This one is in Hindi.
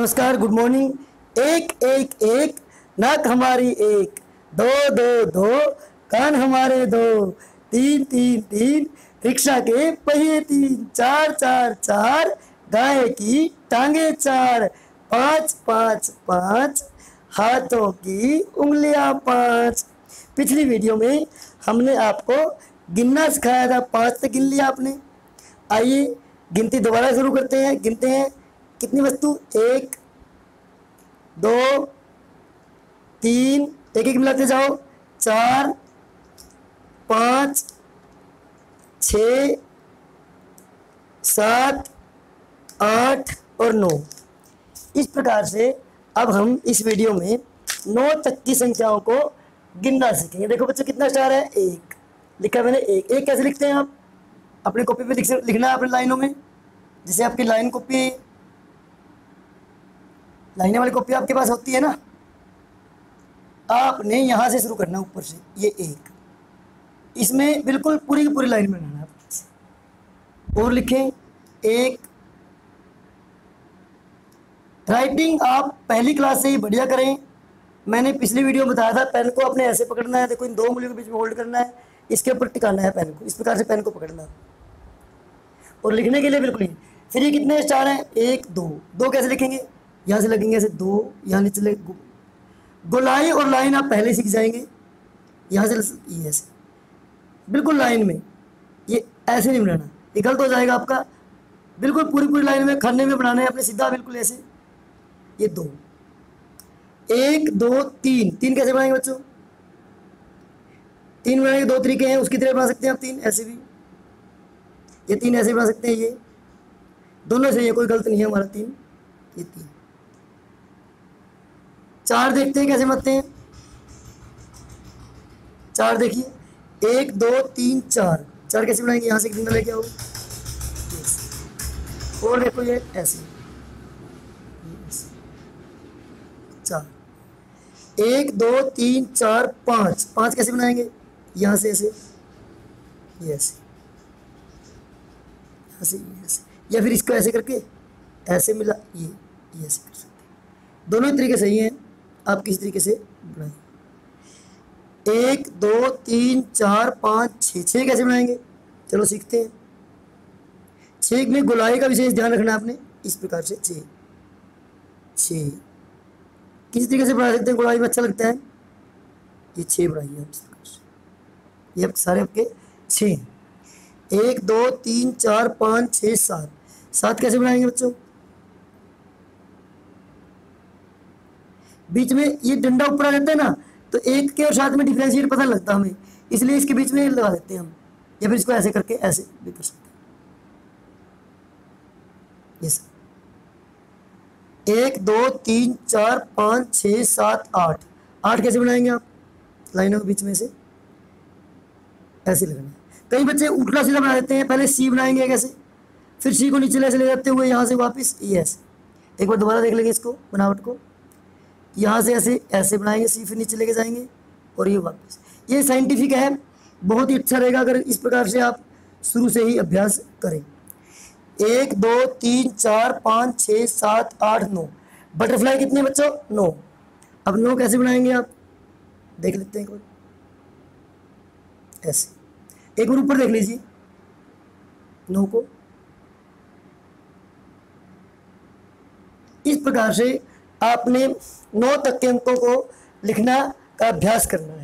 नमस्कार गुड मॉर्निंग एक एक एक, नाक हमारी एक, दो दो दो, कान हमारे दो, तीन तीन तीन, रिक्शा के पहिए तीन, चार चार चार, गाय की टांगे चार, पाँच पाँच पाँच, हाथों की उंगलियाँ पाँच। पिछली वीडियो में हमने आपको गिनना सिखाया था, पाँच तक गिन लिया आपने। आइए, गिनती दोबारा शुरू करते हैं, गिनते हैं। कितनी वस्तु? एक, दो, तीन, एक एक मिलाते जाओ। चार, पाँच, छ, सात, आठ और नौ। इस प्रकार से अब हम इस वीडियो में नौ तक की संख्याओं को गिनना सीखेंगे। देखो बच्चों, कितना स्टार है? एक। लिखा मैंने एक। एक कैसे लिखते हैं आप? अपनी कॉपी पे लिख लिखना है अपनी लाइनों में। जैसे आपकी लाइन कॉपी लाइने वाली कॉपी आपके पास होती है ना? आपने यहाँ से शुरू करना ऊपर से, ये एक। इसमें बिल्कुल पूरी की पूरी लाइन बनाना है और लिखें, एक। राइटिंग आप पहली क्लास से ही बढ़िया करें। मैंने पिछली वीडियो में बताया था, पेन को अपने ऐसे पकड़ना है, देखो इन दो उंगलियों के बीच में होल्ड करना है, इसके ऊपर टिकाना है पेन को, इस प्रकार से पेन को पकड़ना और लिखने के लिए बिल्कुल ही, फिर ये कितने स्टार हैं? एक, दो। दो कैसे लिखेंगे? यहाँ से लगेंगे ऐसे दो, यहाँ नीचे लगे गोलाई और लाइन आप पहले सीख जाएँगे। यहाँ से ये ऐसे। बिल्कुल लाइन में। ये ऐसे नहीं बनाना। ये गलत हो जाएगा आपका। बिल्कुल पूरी पूरी लाइन में खाने में बनाना है अपने सीधा, बिल्कुल ऐसे। ये दो। एक, दो, तीन। तीन कैसे बनाएँगे बच्चों? तीन बनाने के दो तरीके हैं, उसकी तरह बना सकते हैं आप तीन, ऐसे भी। ये तीन ऐसे बना सकते हैं, ये। दोनों से ये कोई गलत नहीं है हमारा तीन। ये तीन। चार देखते हैं, कैसे बनते हैं? चार देखिए। एक, दो, तीन, चार। चार कैसे बनाएँगे? यहाँ से कितना लेके आओ? और देखो ये, ऐसे। चार। एक, दो, तीन, चार, पाँच। पाँच कैसे बनाएँगे? यहाँ से, ऐसे। ये ऐसे यहाँ से ये ऐसे या फिर इसको ऐसे करके, ऐसे मिला, ये ये ऐसे कर सकते दोनों तरीके सही हैं। आप किसी तरीके से बनाएँ एक, दो, तीन, चार, पाँच, छः। छः कैसे बनाएँगे? चलो सीखते हैं। छः में गुलाई का विशेष ध्यान रखना आपने। इस प्रकार से छः। छः। किसी तरीके से बना सकते हैं? गुलाई में अच्छा लगता है। ये छः बनाइए आप इस प्रकार से। ये सारे आपके छः एक, दो, तीन, चार, पाँच, छः, सात। सात कैसे बनाएँगे बच्चों? बीच में ये डंडा ऊपर आ जाता है ना तो एक के और साथ में डिफ्रेंशिएट पता लगता हमें। इसलिए इसके बीच में लगा देते हैं हम। या फिर इसको ऐसे करके ऐसे भी कर सकते हैं। यस एक, दो, तीन, चार, पाँच छ सात, आठ। आठ कैसे बनाएँगे आप? लाइनों के बीच में से। ऐसे लगाना कई बच्चे उल्टा सीधा बना देते हैं, पहले सी बनाएँगे कैसे? फिर सी को नीचे ऐसे ले जाते हुए यहाँ से वापस। ऐसे एक बार दोबारा देख लेंगे इसको, बनावट को। यहाँ से ऐसे ऐसे बनाएँगे, सी फिर नीचे लेके जाएँगे और ये वापस। ये साइंटिफिक है, बहुत ही अच्छा रहेगा अगर इस प्रकार से आप शुरू से ही अभ्यास करें। एक, दो, तीन, चार, पाँच, छः, सात, आठ, नौ। बटरफ्लाई कितने बच्चों? नौ। अब नौ कैसे बनाएँगे आप? देख लेते हैं एक बार। ऐसे। एक बार ऊपर देख लीजिए। नौ को। इस प्रकार से आपने नौ तक के अंकों को लिखना का अभ्यास करना